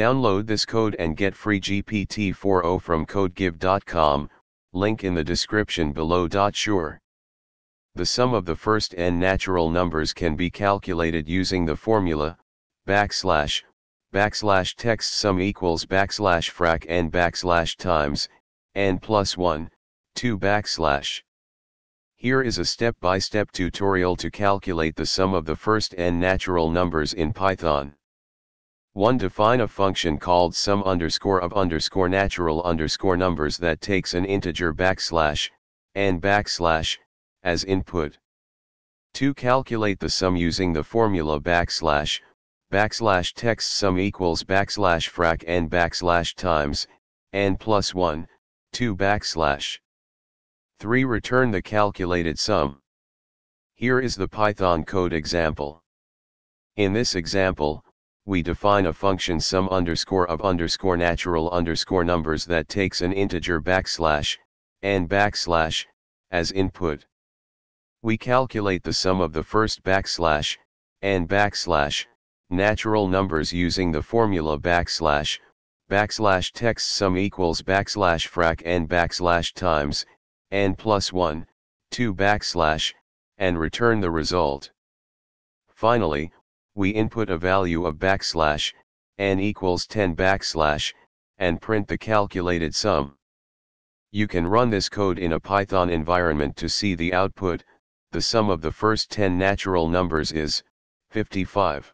Download this code and get free GPT-4o from codegive.com, link in the description below. Sure. The sum of the first n natural numbers can be calculated using the formula, backslash, backslash text sum equals backslash frac n backslash times, n plus 1, 2 backslash. Here is a step-by-step -step tutorial to calculate the sum of the first n natural numbers in Python. 1. Define a function called sum underscore of underscore natural underscore numbers that takes an integer backslash, n backslash, as input. 2. Calculate the sum using the formula backslash, backslash text sum equals backslash frac n backslash times, n plus 1, 2 backslash. 3. Return the calculated sum. Here is the Python code example. In this example, we define a function sum underscore of underscore natural underscore numbers that takes an integer backslash, n backslash, as input. We calculate the sum of the first backslash, n backslash, natural numbers using the formula backslash, backslash text sum equals backslash frac n backslash times, n plus 1, 2 backslash, and return the result. Finally, we input a value of backslash, n equals 10 backslash, and print the calculated sum. You can run this code in a Python environment to see the output, the sum of the first 10 natural numbers is 55.